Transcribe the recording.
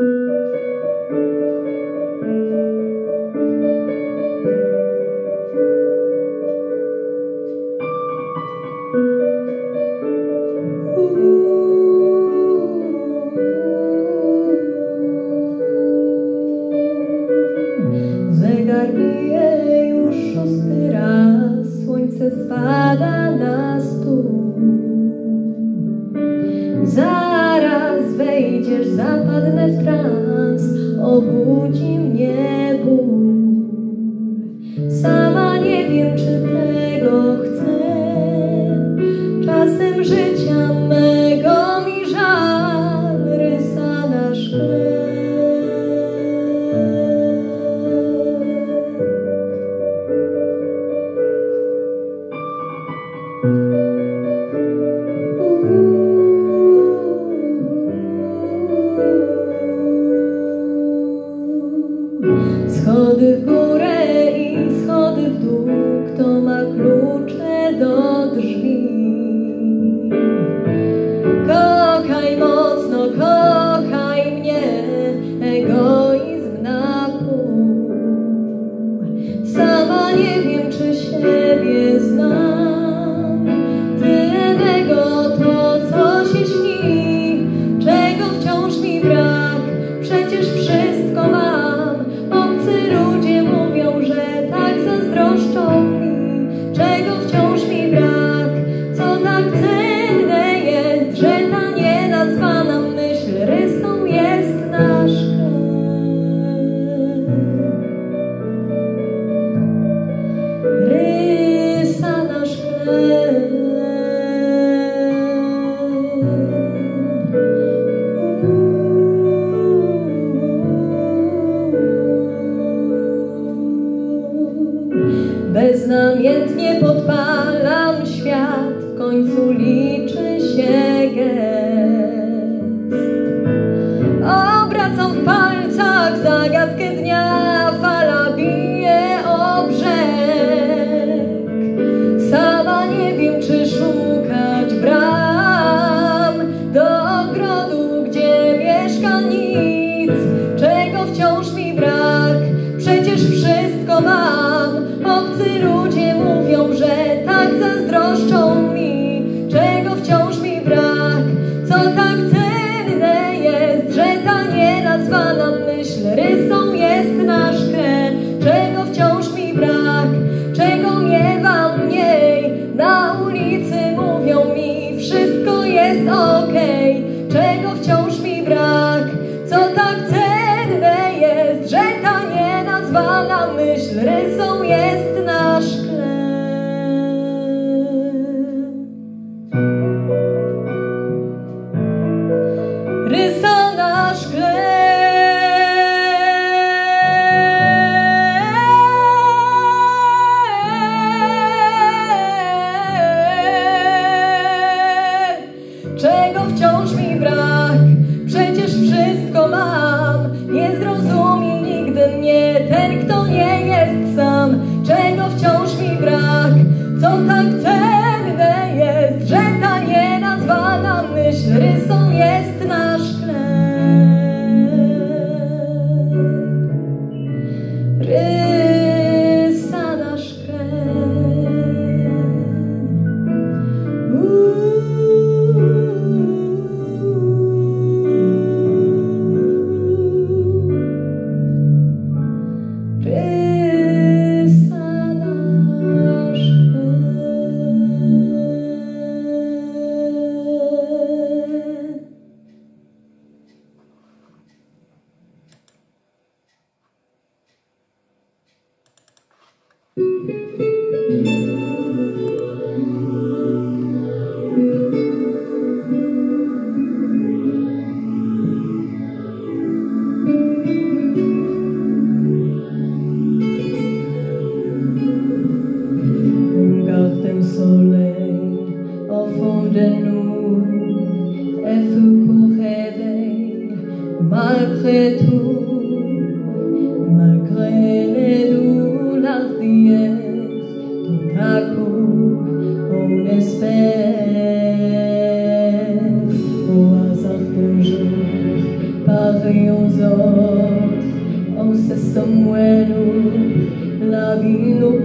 Mm-hmm. życia. Beznamiętnie podpalam świat, w końcu liczy się gest. Obracam w palcach zagadkę. Ooh. Sos, ouça Samuel, la vie nous